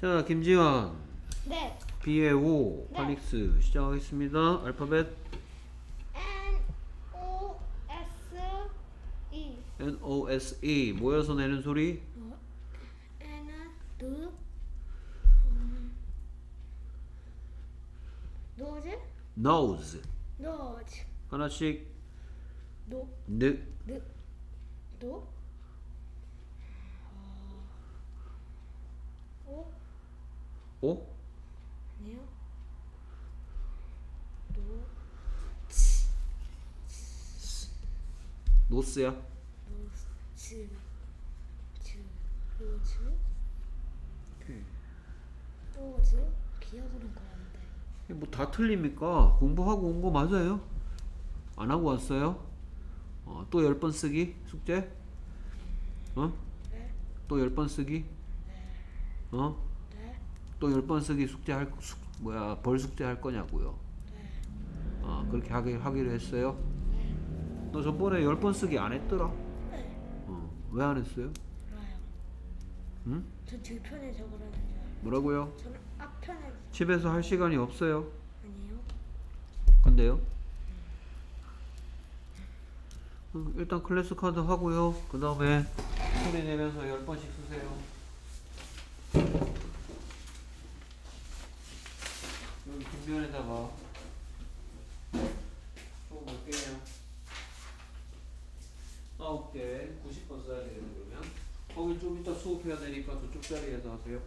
자, 김지완. 네. B의 5, 네. 팔릭스 시작하겠습니다. 알파벳 N O S E. N O S E 모여서 내는 소리. N은 누. nose. nose nose. 하나씩 노. 느 느. 노. 오. 오 아니요. 노. 노스야. 노즈. 즈. 노즈. 노즈. 기어오는 거 같은데. 뭐다 틀립니까? 공부하고 온 거 맞아요? 안 하고 왔어요? 어, 또 열 번 쓰기 숙제? 어? 네. 또열 번 쓰기? 어? 네. 또열 번 쓰기 숙제 할 숙, 뭐야 벌 숙제 할 거냐고요? 네. 어, 그렇게 하기, 하기로 했어요? 네. 너 저번에 열 번 쓰기 안 했더라? 네. 어, 왜 안 했어요? 몰라요. 응? 전 뒤편에 적으라는 줄 알아요. 뭐라고요? 저는 앞편에 집에서 할 시간이 없어요. 아니에요. 근데요? 어, 일단 클래스 카드 하고요. 그 다음에 소리 내면서 열 번씩 쓰세요. 여기 뒷면에다가 총몇 개냐? 아홉 개, 90번 써야 되겠네 그러면. 거기 좀 이따 수업해야 되니까 저쪽 자리에서 하세요.